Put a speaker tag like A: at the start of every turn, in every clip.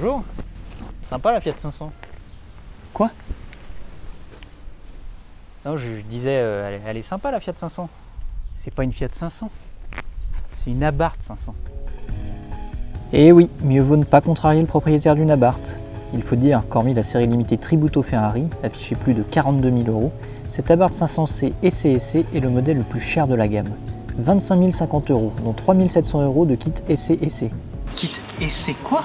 A: Bonjour. Sympa la Fiat 500.
B: Quoi?
A: Non, je, je disais, euh, elle, est- elle est sympa la Fiat 500. C'est pas une Fiat 500. C'est une Abarth 500.
B: Eh oui, mieux vaut ne pas contrarier le propriétaire d'une Abarth. Il faut dire qu'hormis la série limitée Tributo Ferrari, affichée plus de 42 000 euros, cette Abarth 500C et CSC est le modèle le plus cher de la gamme. 25 050 euros, dont 3 700 euros de kit essai essai.
A: Kit et c'est quoi?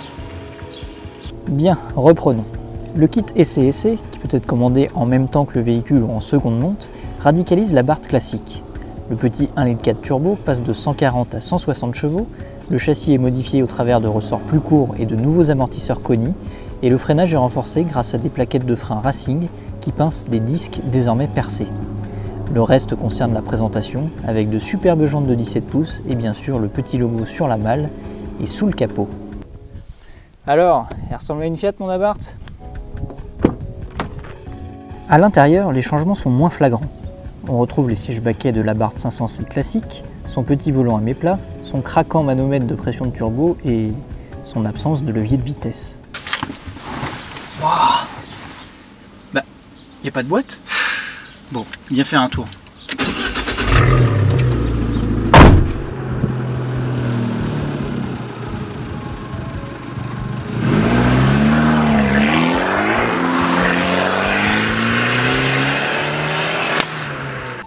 B: Bien, reprenons. Le kit essai essai, qui peut être commandé en même temps que le véhicule ou en seconde monte, radicalise la Barth classique. Le petit 1,4 litre turbo passe de 140 à 160 chevaux, le châssis est modifié au travers de ressorts plus courts et de nouveaux amortisseurs Koni, et le freinage est renforcé grâce à des plaquettes de frein Racing qui pincent des disques désormais percés. Le reste concerne la présentation, avec de superbes jantes de 17 pouces et bien sûr le petit logo sur la malle et sous le capot.
A: Alors, elle ressemble à une Fiat mon Abarth?
B: À l'intérieur, les changements sont moins flagrants. On retrouve les sièges baquets de l'Abarth 500C classique, son petit volant à méplat, son craquant manomètre de pression de turbo et son absence de levier de vitesse.
A: Bah, y a pas de boîte? Bon, viens faire un tour.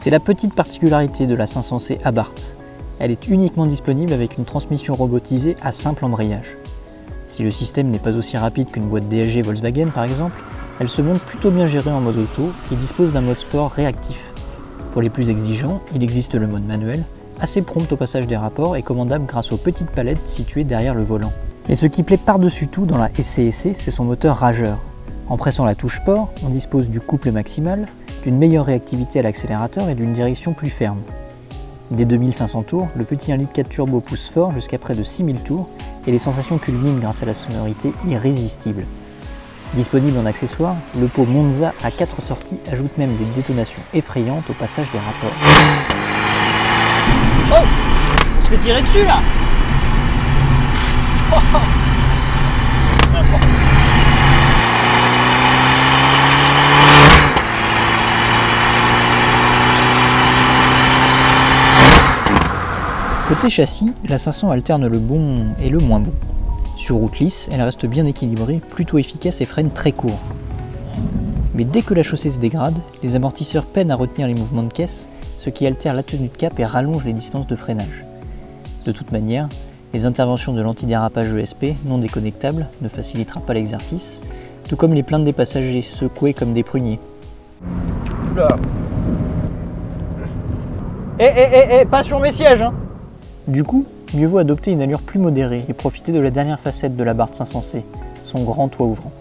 B: C'est la petite particularité de la 500C Abarth. Elle est uniquement disponible avec une transmission robotisée à simple embrayage. Si le système n'est pas aussi rapide qu'une boîte DSG Volkswagen par exemple, elle se montre plutôt bien gérée en mode auto et dispose d'un mode sport réactif. Pour les plus exigeants, il existe le mode manuel, assez prompt au passage des rapports et commandable grâce aux petites palettes situées derrière le volant. Mais ce qui plaît par-dessus tout dans la SCSC, c'est son moteur rageur. En pressant la touche sport, on dispose du couple maximal, d'une meilleure réactivité à l'accélérateur et d'une direction plus ferme. Dès 2500 tours, le petit 1,4 litre turbo pousse fort jusqu'à près de 6000 tours et les sensations culminent grâce à la sonorité irrésistible. Disponible en accessoire, le pot Monza à 4 sorties ajoute même des détonations effrayantes au passage des rapports.
A: On se fait tirer dessus là
B: Côté châssis, la 500 alterne le bon et le moins bon. Sur route lisse, elle reste bien équilibrée, plutôt efficace et freine très court. Mais dès que la chaussée se dégrade, les amortisseurs peinent à retenir les mouvements de caisse, ce qui altère la tenue de cap et rallonge les distances de freinage. De toute manière, les interventions de l'antidérapage ESP non déconnectable ne facilitera pas l'exercice, tout comme les plaintes des passagers secoués comme des pruniers.
A: Oula Eh, eh, eh, eh, pas sur mes sièges hein
B: Du coup, mieux vaut adopter une allure plus modérée et profiter de la dernière facette de la Barth 500C, son grand toit ouvrant.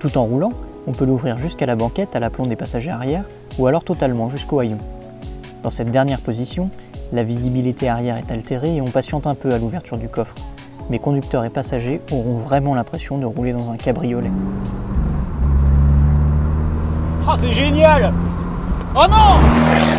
B: Tout en roulant, on peut l'ouvrir jusqu'à la banquette à l'aplomb des passagers arrière ou alors totalement jusqu'au haillon. Dans cette dernière position, la visibilité arrière est altérée et on patiente un peu à l'ouverture du coffre. Mais conducteurs et passagers auront vraiment l'impression de rouler dans un cabriolet.
A: Oh, c'est génial Oh non